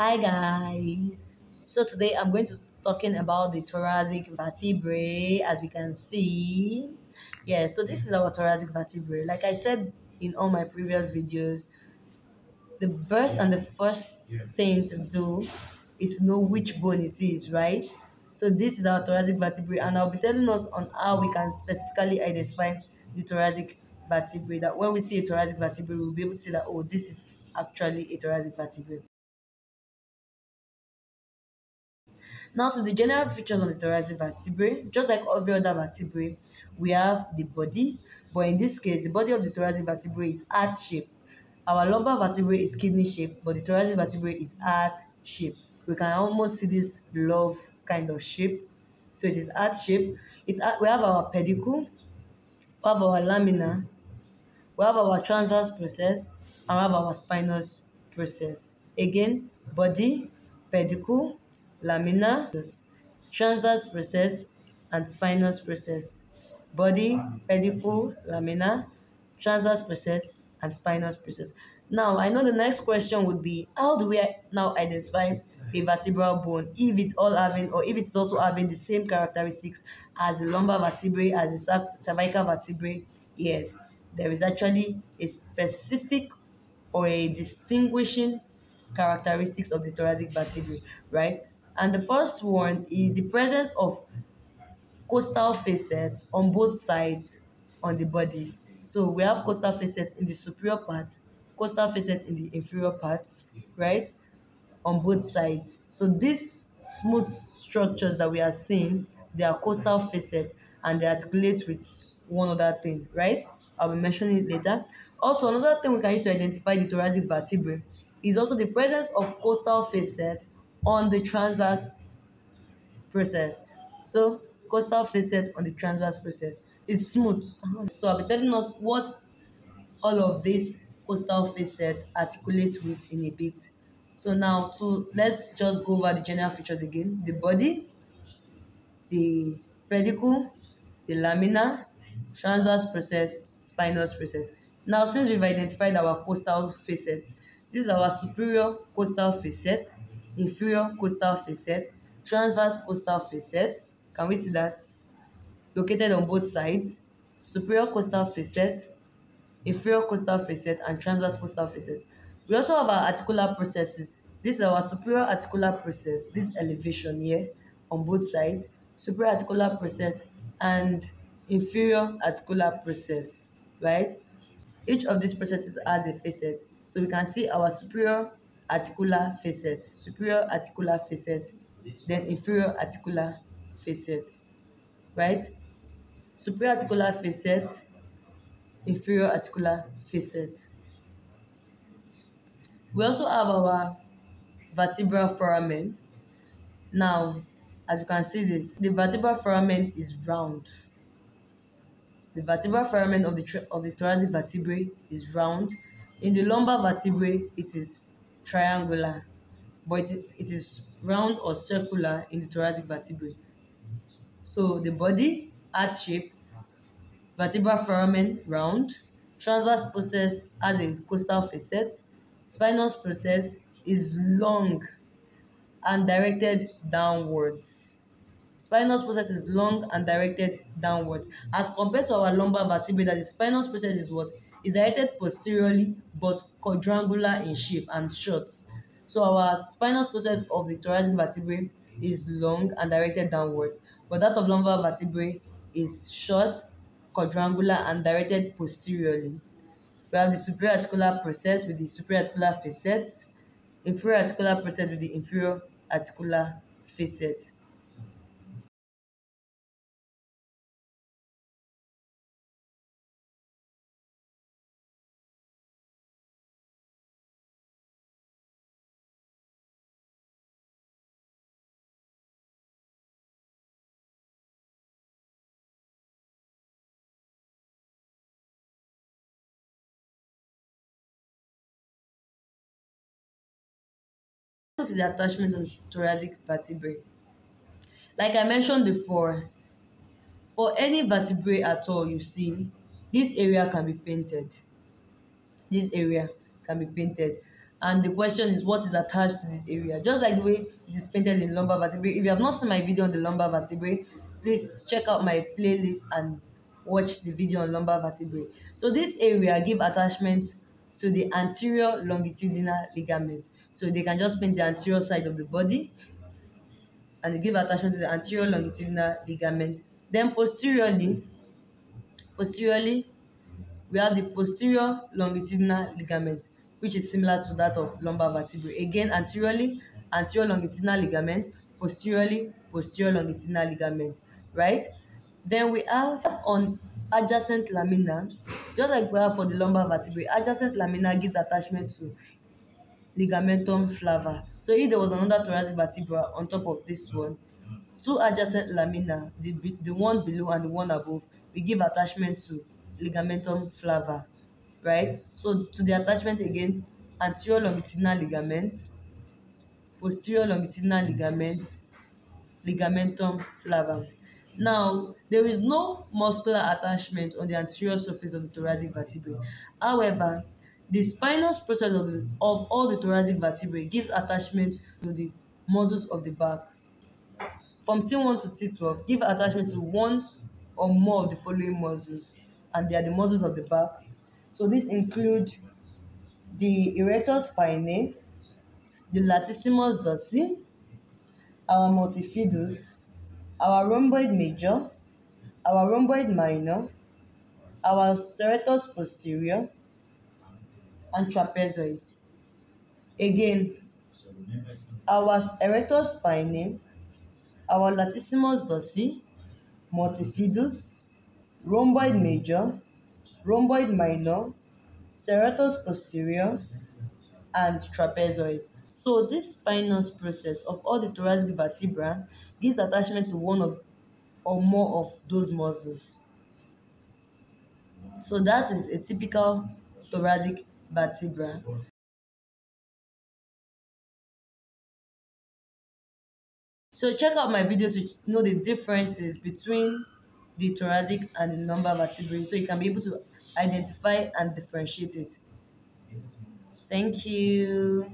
Hi guys. So today I'm going to talking about the thoracic vertebrae as we can see. Yeah, so this is our thoracic vertebrae. Like I said in all my previous videos, the first and the first thing to do is to know which bone it is, right? So this is our thoracic vertebrae and I'll be telling us on how we can specifically identify the thoracic vertebrae. That when we see a thoracic vertebrae, we'll be able to say that, oh, this is actually a thoracic vertebrae. Now to the general features of the thoracic vertebrae, just like every other vertebrae, we have the body, but in this case, the body of the thoracic vertebrae is heart shaped. Our lumbar vertebrae is kidney shaped, but the thoracic vertebrae is heart shaped. We can almost see this love kind of shape. So it is heart shaped. It uh, we have our pedicle, we have our lamina, we have our transverse process, and we have our spinous process. Again, body, pedicule, lamina, transverse process, and spinous process. Body, pedicle, lamina, transverse process, and spinous process. Now, I know the next question would be, how do we now identify a vertebral bone if it's all having or if it's also having the same characteristics as the lumbar vertebrae, as the cervical vertebrae? Yes, there is actually a specific or a distinguishing characteristics of the thoracic vertebrae, right? And the first one is the presence of costal facets on both sides on the body. So we have costal facets in the superior part, costal facets in the inferior parts, right? On both sides. So these smooth structures that we are seeing, they are costal facets and they articulate with one other thing, right? I'll be mentioning it later. Also, another thing we can use to identify the thoracic vertebrae is also the presence of costal facets on the transverse process. So costal facet on the transverse process is smooth. So I'll be telling us what all of these costal facets articulate with in a bit. So now to let's just go over the general features again. The body, the pedicle, the lamina, transverse process, spinous process. Now since we've identified our costal facets, this is our superior costal facet inferior costal facet, transverse costal facets. Can we see that? Located on both sides. Superior costal facet, inferior costal facet, and transverse costal facet. We also have our articular processes. This is our superior articular process, this elevation here on both sides, superior articular process and inferior articular process, right? Each of these processes has a facet. So we can see our superior articular facet, superior articular facet, then inferior articular facet, right? Superior articular facet, inferior articular facet. We also have our vertebral foramen. Now, as you can see this, the vertebral foramen is round. The vertebral foramen of the, of the thoracic vertebrae is round. In the lumbar vertebrae, it is triangular, but it, it is round or circular in the thoracic vertebrae. So the body, heart shape, vertebral foramen round, transverse process has a costal facet, spinous process is long and directed downwards. Spinous process is long and directed downwards as compared to our lumbar vertebrae that the spinous process is what is directed posteriorly but quadrangular in shape and short. So our spinous process of the thoracic vertebrae is long and directed downwards, but that of lumbar vertebrae is short, quadrangular, and directed posteriorly. We have the superior articular process with the superior articular facets, inferior articular process with the inferior articular facet. To the attachment of thoracic vertebrae. Like I mentioned before, for any vertebrae at all you see, this area can be painted. This area can be painted. and the question is what is attached to this area just like the way it is painted in lumbar vertebrae if you have not seen my video on the lumbar vertebrae please check out my playlist and watch the video on lumbar vertebrae so this area give attachment to the anterior longitudinal ligament so they can just paint the anterior side of the body and give attachment to the anterior longitudinal ligament then posteriorly posteriorly we have the posterior longitudinal ligament which is similar to that of lumbar vertebrae. Again, anteriorly, anterior longitudinal ligament, posteriorly, posterior longitudinal ligament, right? Then we have on adjacent lamina, just like we have for the lumbar vertebrae, adjacent lamina gives attachment to ligamentum flava. So if there was another thoracic vertebra on top of this one, two adjacent lamina, the, the one below and the one above, we give attachment to ligamentum flava right? So to the attachment again, anterior longitudinal ligament, posterior longitudinal ligament, ligamentum flavum. Now, there is no muscular attachment on the anterior surface of the thoracic vertebrae. However, the spinous process of, the, of all the thoracic vertebrae gives attachment to the muscles of the back. From T1 to T12, give attachment to one or more of the following muscles, and they are the muscles of the back, so these include the erector spinae, the latissimus dorsi, our multifidus, our rhomboid major, our rhomboid minor, our serratus posterior, and trapezoid. Again, our erector spinae, our latissimus dorsi, multifidus, rhomboid major, rhomboid minor, serratus posterior, and trapezoid. So this spinous process of all the thoracic vertebra gives attachment to one of or more of those muscles. So that is a typical thoracic vertebra. So check out my video to know the differences between the thoracic and the lumbar vertebrae so you can be able to identify and differentiate it. Thank you.